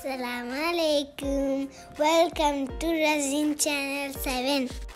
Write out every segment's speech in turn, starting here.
Assalamu alaikum. Welcome to Razin Channel 7.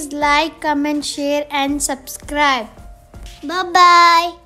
Please like, comment, share, and subscribe. Bye bye.